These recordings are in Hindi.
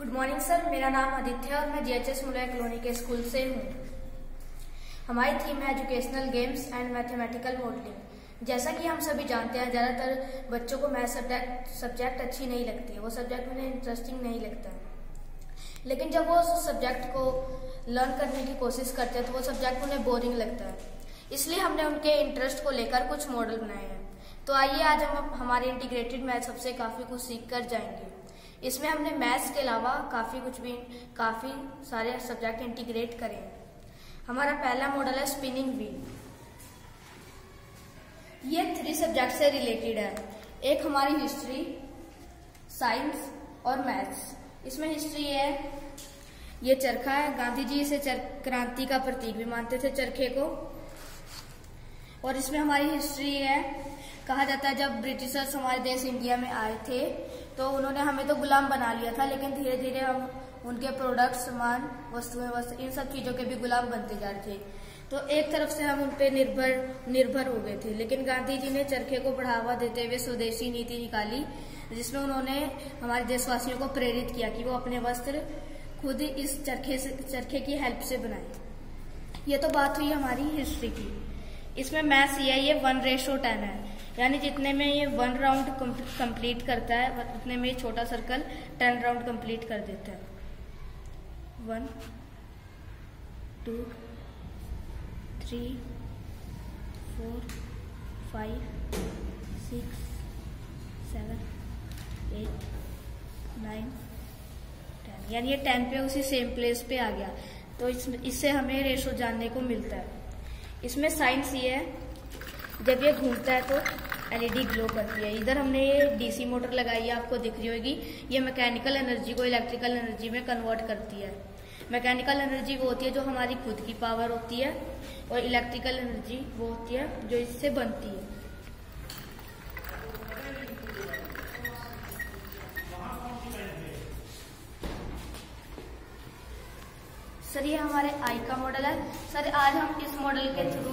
गुड मॉर्निंग सर मेरा नाम आदित्य है और मैं जीएचएस मुलय कॉलोनी के स्कूल से हूँ। हमारी थीम है educational games and mathematical modelling जैसा कि हम सभी जानते हैं, ज़्यादातर बच्चों को मैथ सब्जेक्ट सब्जेक्ट अच्छी नहीं लगती है। वो सब्जेक्ट उन्हें इंटरेस्टिंग नहीं लगता। लेकिन जब वो उस सब्जेक्ट को लर्न करने की कोशिश करते हैं तो वो सब्जेक्ट उन्हें बोरिंग लगता है। इसलिए हमने उनके इंटरेस्ट को लेकर कुछ मॉडल बनाए हैं। तो आइए आज हम हमारे इंटीग्रेटेड मैथ सबसे काफ़ी कुछ सीख कर जाएँगे। इसमें हमने मैथ्स के अलावा काफ़ी कुछ भी, काफ़ी सारे सब्जेक्ट इंटीग्रेट करे हमारा पहला मॉडल है स्पिनिंग व्हील ये थ्री सब्जेक्ट से रिलेटेड है। एक हमारी हिस्ट्री साइंस और मैथ्स इसमें हिस्ट्री है, ये चरखा है। गांधी जी इसे क्रांति का प्रतीक भी मानते थे चरखे को। और इसमें हमारी हिस्ट्री है। कहा जाता है, जब ब्रिटिशर्स हमारे देश इंडिया में आए थे तो उन्होंने हमें तो गुलाम बना लिया था, लेकिन धीरे धीरे हम उनके प्रोडक्ट सामान, वस्तुएँ, वस्तु, इन सब चीज़ों के भी गुलाम बनते जा रहे थे। तो एक तरफ़ से हम उन पर निर्भर निर्भर हो गए थे, लेकिन गांधी जी ने चरखे को बढ़ावा देते हुए स्वदेशी नीति निकाली, जिसमें उन्होंने हमारे देशवासियों को प्रेरित किया कि वो अपने वस्त्र खुद इस चरखे से, चरखे की हेल्प से बनाए। ये तो बात हुई हमारी हिस्ट्री की। इसमें मैथ्स ये है ये वन रेशो टेन है। यानी जितने में ये वन राउंड कंप्लीट करता है उतने में ये छोटा सर्कल टेन राउंड कंप्लीट कर देता है। One two three four five six seven eight nine ten यानी ये टेन पे उसी सेम प्लेस पे आ गया। तो इस, इससे हमें रेशो जानने को मिलता है। इसमें साइंस ये है। जब ये घूमता है तो एलईडी ग्लो करती है। इधर हमने ये डीसी मोटर लगाई है, आपको दिख रही होगी। ये मैकेनिकल एनर्जी को इलेक्ट्रिकल एनर्जी में कन्वर्ट करती है। मैकेनिकल एनर्जी वो होती है जो हमारी खुद की पावर होती है और इलेक्ट्रिकल एनर्जी वो होती है जो इससे बनती है। सर, ये हमारे आई का मॉडल है। सर, आज हम इस मॉडल के थ्रू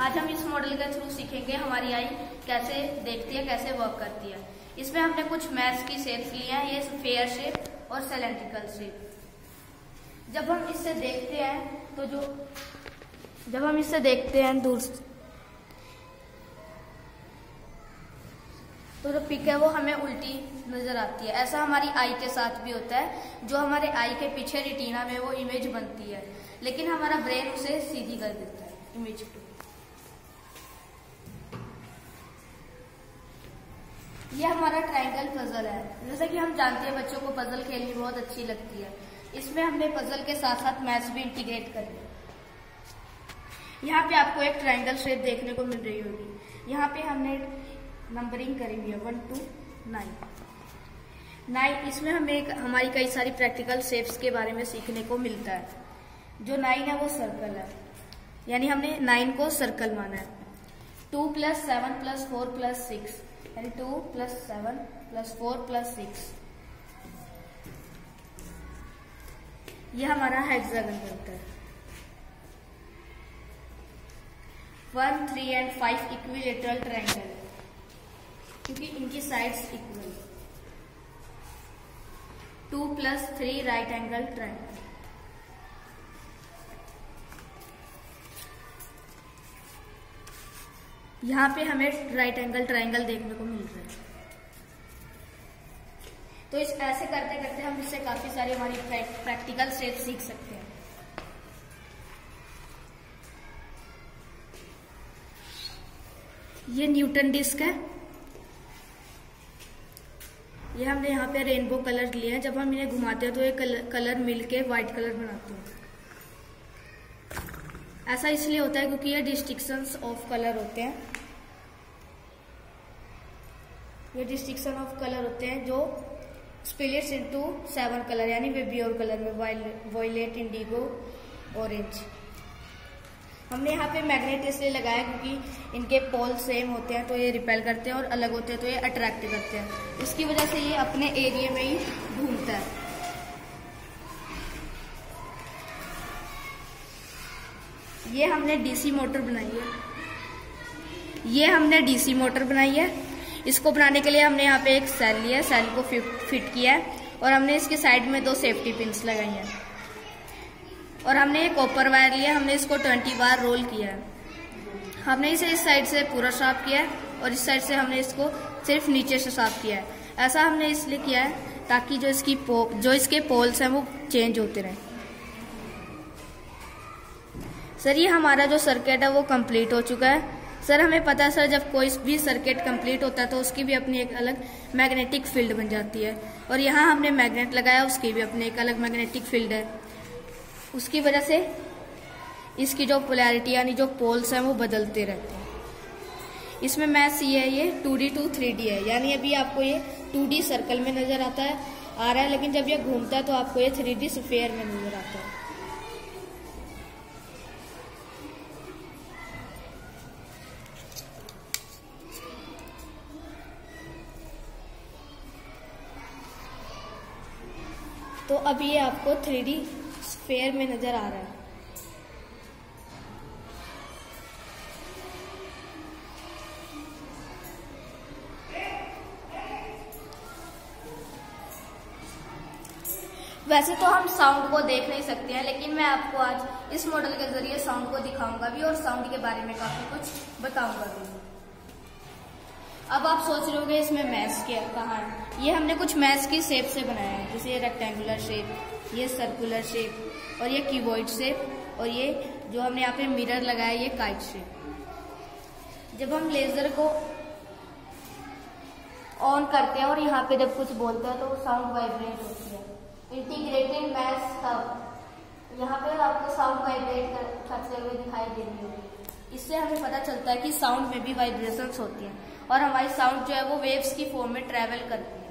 आज हम इस मॉडल के थ्रू सीखेंगे हमारी आई कैसे देखती है, कैसे वर्क करती है। इसमें हमने कुछ मैथ्स की शेप्स ली हैं, ये फेयर शेप और सिलेंड्रिकल शेप जब हम इससे देखते हैं तो जो जब हम इससे देखते हैं दूर तो जो पिक है वो हमें उल्टी नज़र आती है। ऐसा हमारी आई के साथ भी होता है। जो हमारे आई के पीछे रिटीना में वो इमेज बनती है। लेकिन हमारा ब्रेन उसे सीधी कर देता है इमेज को। ये हमारा ट्राइंगल पजल है। जैसा कि हम जानते हैं बच्चों को पजल खेलनी बहुत अच्छी लगती है। इसमें हमने पजल के साथ साथ मैथ्स भी इंटीग्रेट कर लिया। यहाँ पे आपको एक ट्राइंगल शेप देखने को मिल रही होगी। यहाँ पे हमने नंबरिंग करी हुई है वन, टू, नाइन। नाइन, इसमें हमें एक, हमारी कई सारी प्रैक्टिकल शेप्स के बारे में सीखने को मिलता है। जो नाइन है वो सर्कल है। यानी हमने नाइन को सर्कल माना है। Two plus seven plus four plus six. यानी two plus seven plus four plus six. यह हमारा हेक्सागन बनता है। One, three and five equilateral triangle क्योंकि इनकी sides equal two plus three right angle triangle यहाँ पे हमें राइट एंगल ट्राइंगल देखने को मिल रहा है। तो इस ऐसे करते करते हम इससे काफ़ी सारी हमारी प्रैक्टिकल स्टेप सीख सकते हैं। ये न्यूटन डिस्क है। ये हमने यहाँ पे रेनबो कलर लिए हैं। जब हम इन्हें घुमाते हैं तो ये कलर, कलर मिलके व्हाइट कलर बनाते हैं। ऐसा इसलिए होता है क्योंकि ये डिस्टिक्शन ऑफ़ कलर होते हैं। ये डिस्टिक्शन ऑफ़ कलर होते हैं जो स्पिलिट्स इनटू सेवन कलर यानी वेबियोर कलर में वॉयलेट इंडिगो ऑरेंज हमने यहाँ पे मैग्नेट इसलिए लगाया क्योंकि इनके पोल सेम होते हैं तो ये रिपेल करते हैं और अलग होते हैं तो ये अट्रैक्ट करते हैं। इसकी वजह से ये अपने एरिया में ही घूमता है। ये हमने डीसी मोटर बनाई है। ये हमने डीसी मोटर बनाई है। इसको बनाने के लिए हमने यहाँ पे एक सेल लिया सेल को फिट किया है और हमने इसके साइड में दो सेफ्टी पिंस लगाई हैं। और हमने एक कॉपर वायर लिया, हमने इसको ट्वेंटी बार रोल किया है। हमने इसे इस साइड से पूरा साफ़ किया है और इस साइड से हमने इसको सिर्फ़ नीचे से साफ़ किया है। ऐसा हमने इसलिए किया है ताकि जो इसकी जो इसके पोल्स हैं वो चेंज होते रहें। सर, ये हमारा जो सर्किट है वो कंप्लीट हो चुका है। सर, हमें पता है, सर, जब कोई भी सर्किट कंप्लीट होता है तो उसकी भी अपनी एक अलग मैग्नेटिक फ़ील्ड बन जाती है। और यहाँ हमने मैग्नेट लगाया, उसकी भी अपनी एक अलग मैग्नेटिक फ़ील्ड है। उसकी वजह से इसकी जो पोलैरिटी यानी जो पोल्स हैं, वो बदलते रहते हैं। इसमें मैथ्स ये है, ये two D to three D है। यानी अभी आपको ये टू डी सर्कल में नज़र आता है, आ रहा है, लेकिन जब ये घूमता है तो आपको ये थ्री डी स्फेयर में नज़र आता है। तो अब ये आपको थ्री डी स्फेयर में नज़र आ रहा है। वैसे तो हम साउंड को देख नहीं सकते हैं, लेकिन मैं आपको आज इस मॉडल के ज़रिए साउंड को दिखाऊँगा भी और साउंड के बारे में काफ़ी कुछ बताऊँगा भी। अब आप सोच रहे होंगे इसमें मैथ्स क्या, कहा है? ये हमने कुछ मैथ्स की शेप से बनाया है, जैसे ये रेक्टेंगुलर शेप ये सर्कुलर शेप और ये कीबोर्ड शेप और ये जो हमने यहाँ पे मिरर लगाया, ये काइट शेप जब हम लेजर को ऑन करते हैं और यहाँ पे जब कुछ बोलते हैं तो साउंड वाइब्रेट होती है। इंटीग्रेटेड मैथ्स हब यहाँ पे आपको साउंड वाइब्रेट करते हुए दिखाई दे रही होगी। इससे हमें पता चलता है कि साउंड में भी वाइब्रेशंस होती हैं। और हमारी साउंड जो है वो वेव्स की फॉर्म में ट्रेवल करती है।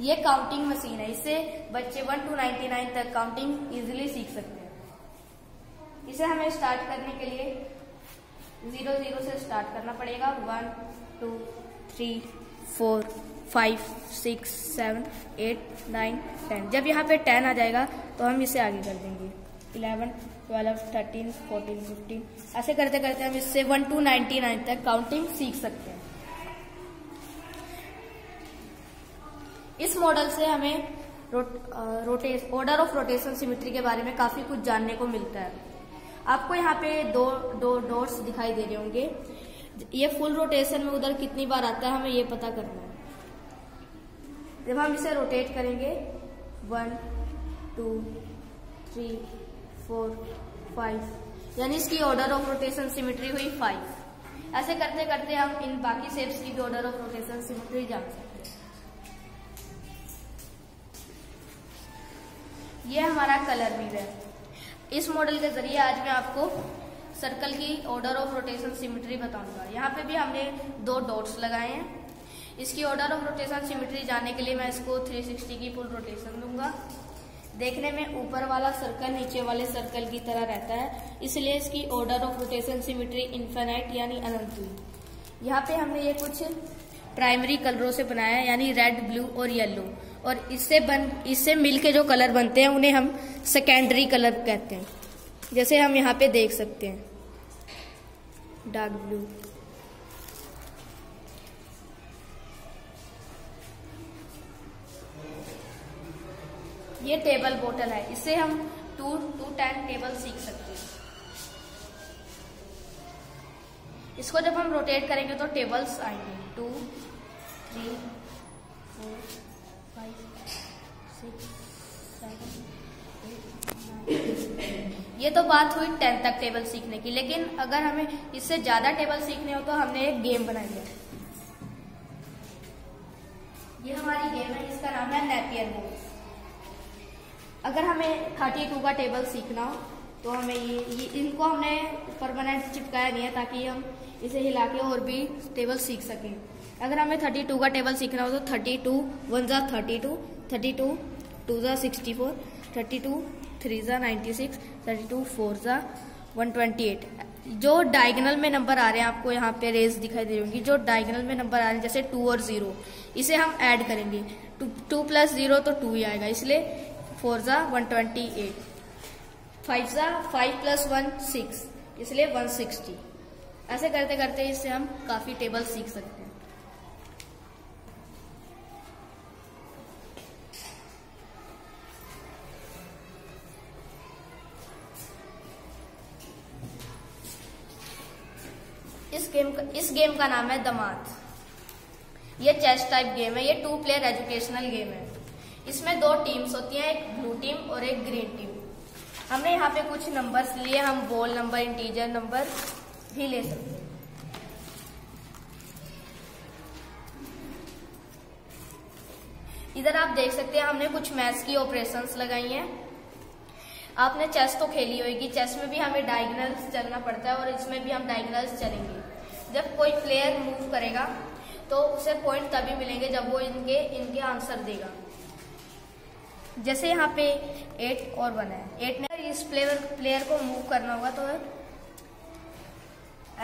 ये काउंटिंग मशीन है, इससे बच्चे वन टू नाइनटी नाइन तक काउंटिंग इजिली सीख सकते हैं। इसे हमें स्टार्ट करने के लिए ज़ीरो ज़ीरो से स्टार्ट करना पड़ेगा। One two three four five six seven eight nine ten जब यहाँ पे टेन आ जाएगा तो हम इसे आगे कर देंगे। Eleven twelve thirteen fourteen fifteen ऐसे करते करते हम इससे वन टू नाइनटी नाइन तक काउंटिंग सीख सकते हैं। इस मॉडल से हमें rotates order of rotation symmetry के बारे में काफ़ी कुछ जानने को मिलता है। आपको यहाँ पे दो दो डॉट्स दिखाई दे रहे होंगे। ये फुल रोटेशन में उधर कितनी बार आता है हमें ये पता करना है। जब हम इसे रोटेट करेंगे one two three four five यानी इसकी ऑर्डर ऑफ़ रोटेशन सिमिट्री हुई फाइव ऐसे करते करते हम इन बाकी शेप्स की भी ऑर्डर ऑफ़ रोटेशन सिमिट्री जान सकते ये हमारा कलर व्हील है। इस मॉडल के ज़रिए आज मैं आपको सर्कल की ऑर्डर ऑफ़ रोटेशन सिमिट्री बताऊँगा। यहाँ पे भी हमने दो डॉट्स लगाए हैं। इसकी ऑर्डर ऑफ़ रोटेशन सिमिट्री जानने के लिए मैं इसको 360 की फुल रोटेशन दूँगा। देखने में ऊपर वाला सर्कल नीचे वाले सर्कल की तरह रहता है। इसलिए इसकी order of rotation symmetry infinite यानी अनंत हुई। यहाँ पे हमने ये कुछ प्राइमरी कलरों से बनाया है, यानी रेड ब्लू और येलो और इससे बन, इससे मिलके जो कलर बनते हैं, उन्हें हम सेकेंडरी कलर कहते हैं। जैसे हम यहाँ पे देख सकते हैं। डार्क ब्लू ये टेबल बोटल है। इससे हम टू टू टेन टेबल सीख सकते हैं। इसको जब हम रोटेट करेंगे तो टेबल्स आएँगे। टू थ्री ये तो बात हुई टेंथ तक टेबल सीखने की लेकिन अगर हमें इससे ज़्यादा टेबल सीखने हो तो हमने एक गेम बनाई है। ये हमारी गेम है जिसका नाम है नेपियर बोर्ड अगर हमें थर्टी टू का टेबल सीखना हो तो हमें ये, ये इनको हमने परमानेंट चिपकाया नहीं है ताकि हम इसे हिला के और भी टेबल सीख सकें। अगर हमें थर्टी टू का टेबल सीखना हो तो थर्टी टू वन ज़ा thirty two thirty two two ज़ा sixty four, thirty two three ज़ा ninety six, thirty two four ज़ा वन ट्वेंटी एट। जो डायगनल में नंबर आ रहे हैं, आपको यहाँ पे रेज दिखाई दे रही होंगी। जो डायगनल में नंबर आ रहे हैं, जैसे टू और ज़ीरो इसे हम ऐड करेंगे। टू प्लस ज़ीरो तो टू ही आएगा, इसलिए फोर ज़ा वन ट्वेंटी एट। फाइव ज़ा फाइव प्लस वन सिक्स इसलिए वन सिक्सटी ऐसे करते करते इससे हम काफ़ी टेबल सीख सकते हैं। इस गेम का नाम है दमात ये चेस टाइप गेम है, ये टू प्लेयर एजुकेशनल गेम है। इसमें दो टीम्स होती हैं, एक ब्लू टीम और एक ग्रीन टीम हमने यहाँ पे कुछ नंबर्स लिए, हम बोल नंबर इंटीजर नंबर भी ले सकते हैं। इधर आप देख सकते हैं, हमने कुछ मैथ्स की ऑपरेशंस लगाई हैं। आपने चेस तो खेली होगी चेस में भी हमें डायगनल्स चलना पड़ता है और इसमें भी हम डायगनल्स चलेंगे। जब कोई प्लेयर मूव करेगा तो उसे पॉइंट तभी मिलेंगे जब वो इनके इनके आंसर देगा। जैसे यहाँ पे एट और वन है। एट ने इस प्लेयर प्लेयर को मूव करना होगा तो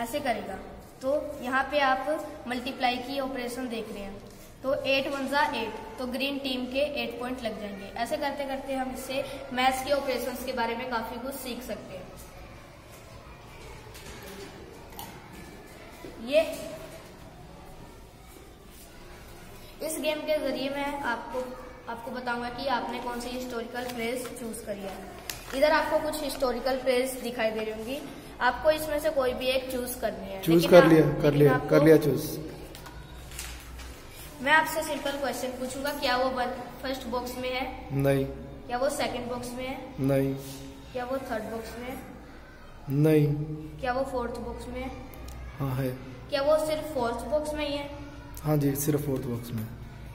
ऐसे करेगा। तो यहाँ पे आप मल्टीप्लाई की ऑपरेशन देख रहे हैं। तो एट वन ज़ा एट तो ग्रीन टीम के एट पॉइंट लग जाएँगे। ऐसे करते करते हम इससे मैथ्स के ऑपरेशंस के बारे में काफ़ी कुछ सीख सकते हैं। ये इस गेम के ज़रिए मैं आपको आपको बताऊँगा कि आपने कौन सी हिस्टोरिकल प्लेस चूज़ करी है। इधर आपको कुछ हिस्टोरिकल प्लेस दिखाई दे रही होंगी। आपको इसमें से कोई भी एक चूज़ करनी है। चूज़ कर लिया कर लिया कर लिया चूज़ मैं आपसे सिंपल क्वेश्चन पूछूँगा क्या वो फ़र्स्ट बॉक्स में है? नहीं। क्या वो सेकंड बॉक्स में है? नहीं। क्या वो थर्ड बॉक्स में है? नहीं। क्या वो फोर्थ बॉक्स में है? हाँ है। क्या वो सिर्फ़ फोर्थ बॉक्स में ही है? हाँ जी सिर्फ़ फोर्थ बॉक्स में।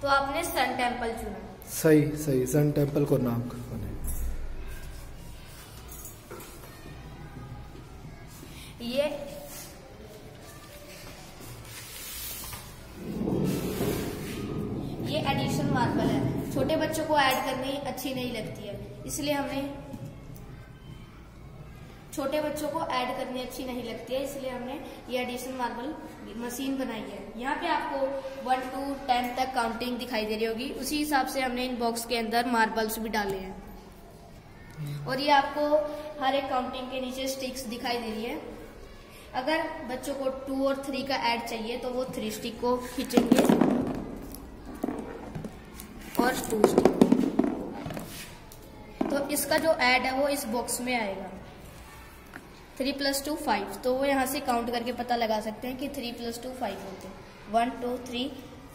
तो आपने सन टेंपल चुना। सही सही सन टेंपल को नाम करवाने ये ये एडिशन मार्बल है। छोटे बच्चों को ऐड करनी अच्छी नहीं लगती है। इसलिए हमने छोटे बच्चों को ऐड करनी अच्छी नहीं लगती है, इसलिए हमने ये एडिशन मार्बल मशीन बनाई है। यहाँ पे आपको वन टू टेन तक काउंटिंग दिखाई दे रही होगी। उसी हिसाब से हमने इन बॉक्स के अंदर मार्बल्स भी डाले हैं। और ये आपको हर एक काउंटिंग के नीचे स्टिक्स दिखाई दे रही है। अगर बच्चों को टू और थ्री का ऐड चाहिए तो वो थ्री स्टिक को खींचेंगे। और टू स्टिक तो इसका जो ऐड है, वो इस बॉक्स में आएगा। Three plus two five. तो वो यहाँ से काउंट करके पता लगा सकते हैं कि थ्री प्लस टू फाइव होते हैं। One two three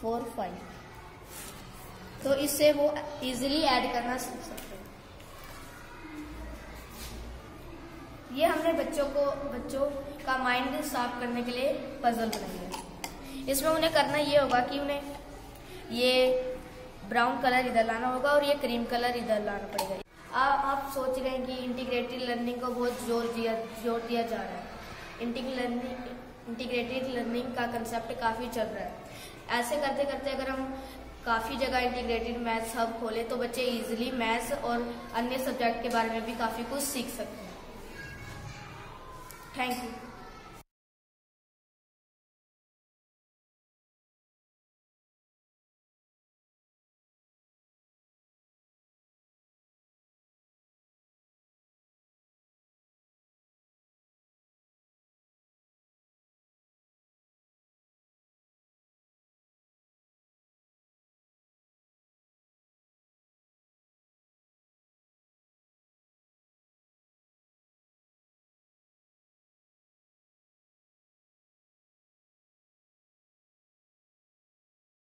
four five तो इससे वो इजीली ऐड करना सीख सकते हैं। ये हमने बच्चों को बच्चों का माइंड साफ़ करने के लिए पजल बनाई है। इसमें उन्हें करना ये होगा कि उन्हें ये ब्राउन कलर इधर लाना होगा और ये क्रीम कलर इधर लाना पड़ेगा। आ, सोच रहे हैं कि इंटीग्रेटेड लर्निंग को बहुत ज़ोर दिया ज़ोर दिया जा रहा है। इंटीग्रेटेड लर्निंग का कंसेप्ट काफ़ी चल रहा है। ऐसे करते करते अगर हम काफ़ी जगह इंटीग्रेटेड मैथ्स हब खोले तो बच्चे इजीली मैथ्स और अन्य सब्जेक्ट के बारे में भी काफ़ी कुछ सीख सकते हैं। Thank you